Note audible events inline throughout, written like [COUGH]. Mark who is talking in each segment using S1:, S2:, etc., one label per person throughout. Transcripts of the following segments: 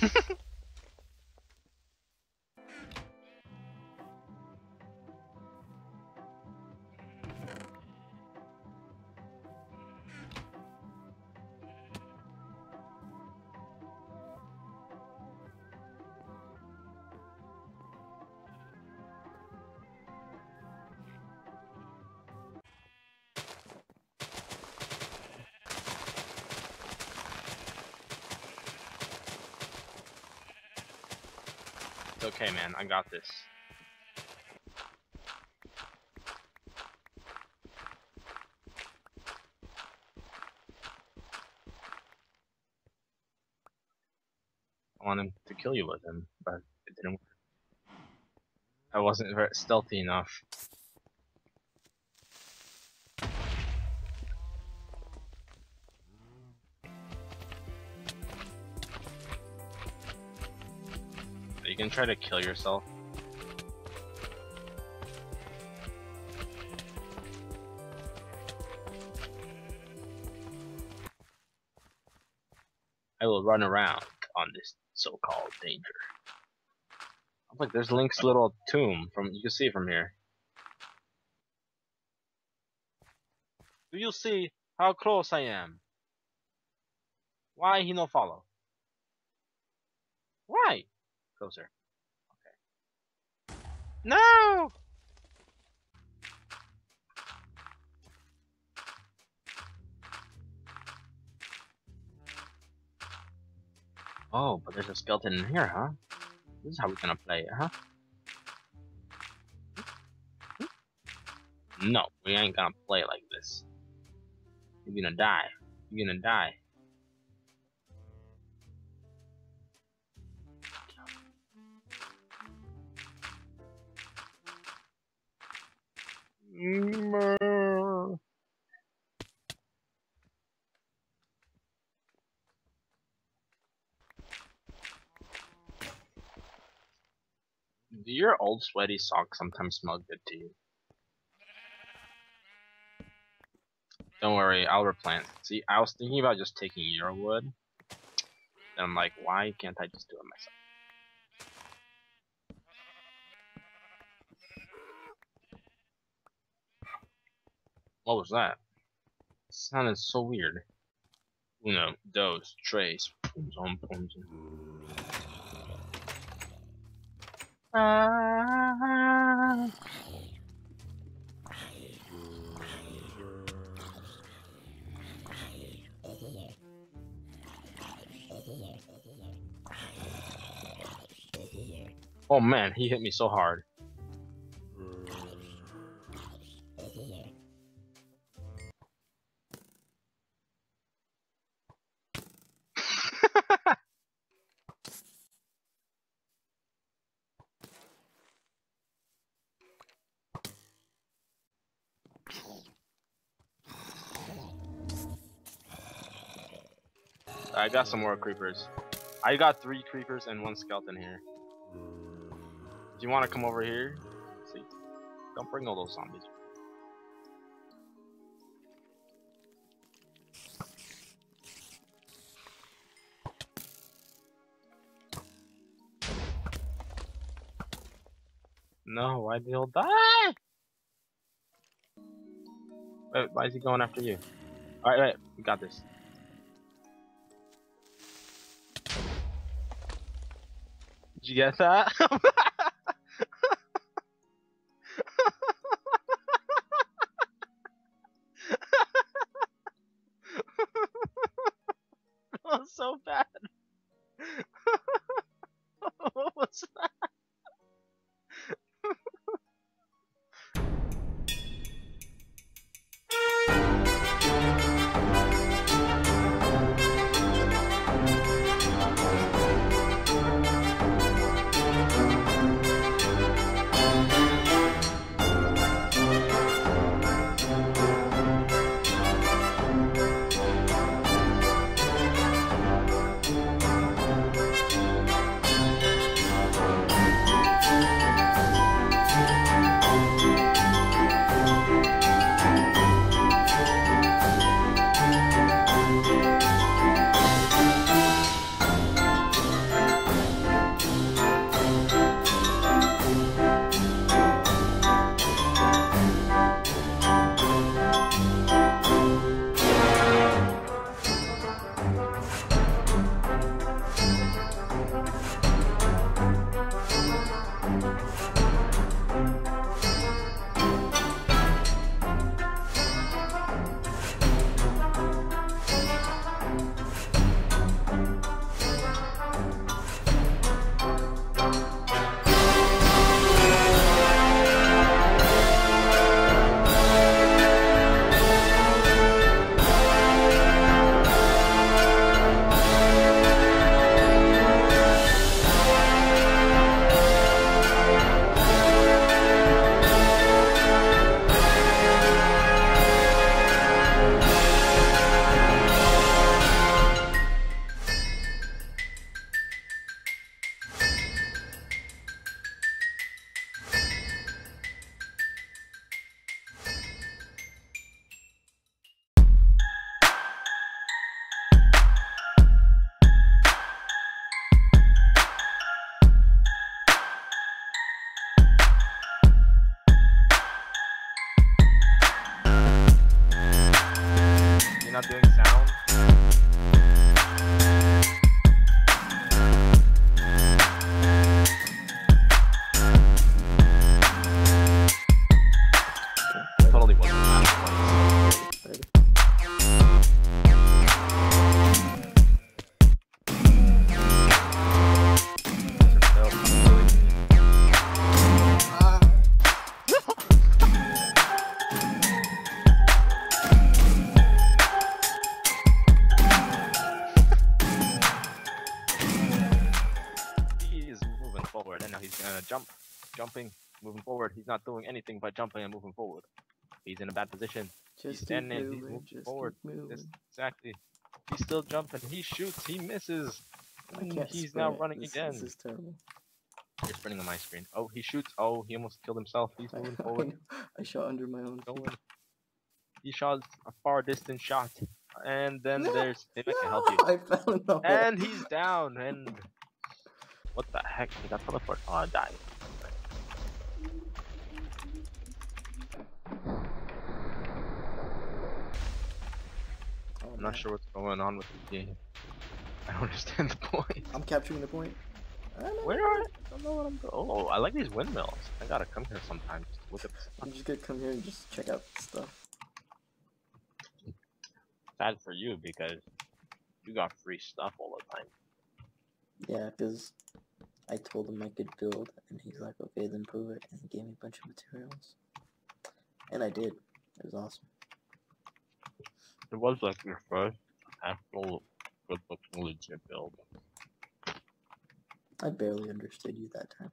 S1: It's [LAUGHS] okay, man. I got this. I want him to kill you with him, but it didn't work. I wasn't very stealthy enough. Can try to kill yourself. I will run around on this so-called danger. Look, there's Link's little tomb from you can see from here. Do you see how close I am? Why he no follow? Why? Closer. Okay. No! Oh, but there's a skeleton in here, huh? This is how we're gonna play it, huh? No, we ain't gonna play like this. You're gonna die. You're gonna die. Do your old sweaty socks sometimes smell good to you? Don't worry, I'll replant. See, I was thinking about just taking your wood. And I'm like, why can't I just do it myself? What was that? It sounded so weird. Uno, dos, tres. Pum, zum, pum, zum. Ah. Oh man, he hit me so hard. I got some more creepers. I got three creepers and one skeleton here. Do you want to come over here? see, don't bring all those zombies. No, why did he all die? Wait, why is he going after you? Alright, right, we got this. Did you get that? [LAUGHS] jumping, moving forward. He's not doing anything but jumping and moving forward. He's in a bad position.
S2: Just keep
S1: standing, he's
S2: moving,
S1: moving
S2: just
S1: forward.
S2: moving.
S1: Exactly. He's still jumping. He shoots. He misses. He's now running
S2: this,
S1: again.
S2: This is terrible.
S1: You're sprinting on my screen. Oh, he shoots. Oh, he almost killed himself. He's [LAUGHS] moving
S2: I
S1: forward.
S2: I shot under my own.
S1: Going. He shot a far distance shot. And then
S2: No,
S1: there's maybe I can help you.
S2: I fell in the hole.
S1: And he's down. And what the heck? He got teleported. Oh, I died. I'm not sure what's going on with the game. I don't [LAUGHS] understand the point.
S2: I'm capturing the point. I.
S1: Where are I? I don't know what I'm doing. Oh, I like these windmills. I gotta come here sometime just to look at this.
S2: I'm just gonna come here and just check out stuff.
S1: Sad for you because you got free stuff all the time.
S2: Yeah, because I told him I could build, and he's like, okay, then prove it, and he gave me a bunch of materials. And I did. It was awesome.
S1: It was like your first actual good looking legit build.
S2: I barely understood you that time.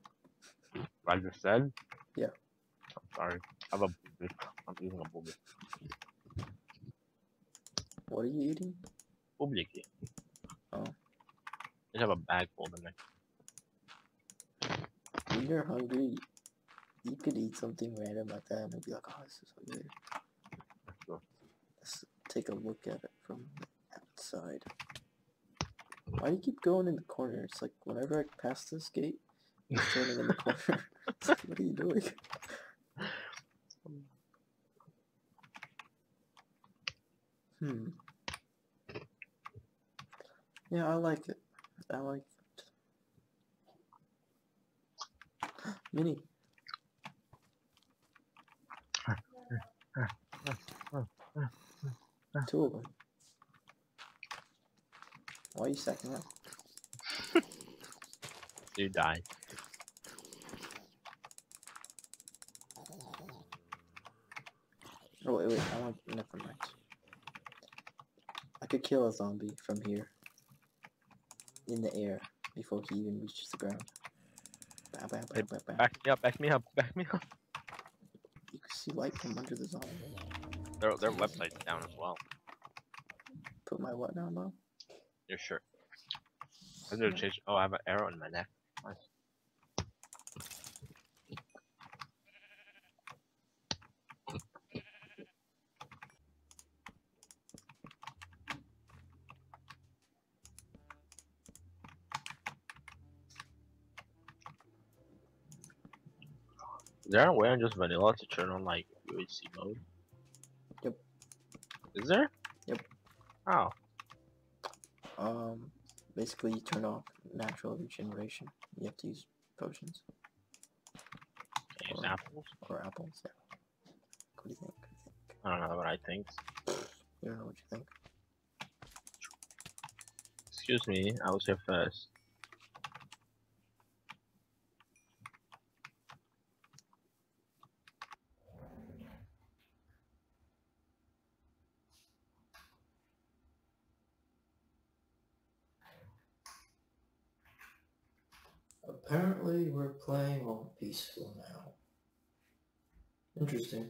S1: I just said?
S2: Yeah.
S1: I'm sorry. I have a booby. I'm eating a booby.
S2: What are you eating?
S1: Booby.
S2: Oh.
S1: I have a bag full of it.
S2: When you're hungry, you could eat something random like that and be like, oh, this is so good. Take a look at it from the outside. Why do you keep going in the corner? It's like whenever I pass this gate, you're standing in the corner. It's [LAUGHS] [LAUGHS] like, what are you doing? Hmm. Yeah, I like it. I like it. [GASPS] Mini. Two of them. Why are you stacking up? [LAUGHS]
S1: You die.
S2: Oh wait, wait, I want never mind. I could kill a zombie from here. In the air before he even reaches the ground. Bam, bam,
S1: Hey,
S2: bam, bam, bam.
S1: Back me up, back me up, back me up.
S2: You can see light from under the zombie.
S1: Their, their website's down as well.
S2: My what now, Mo?
S1: You're sure. I'm gonna change. Oh, I have an arrow in my neck. Nice. Is there a way on just vanilla to turn on like UHC mode?
S2: Yep.
S1: Is there?
S2: Yep.
S1: Oh.
S2: Um, basically you turn off natural regeneration. You have to use potions
S1: use
S2: Or-
S1: apples?
S2: or apples. Yeah. What do you think?
S1: I don't know what I think.
S2: You don't know what you think.
S1: Excuse me, I was here first.
S2: Apparently we're playing on peaceful now. Interesting.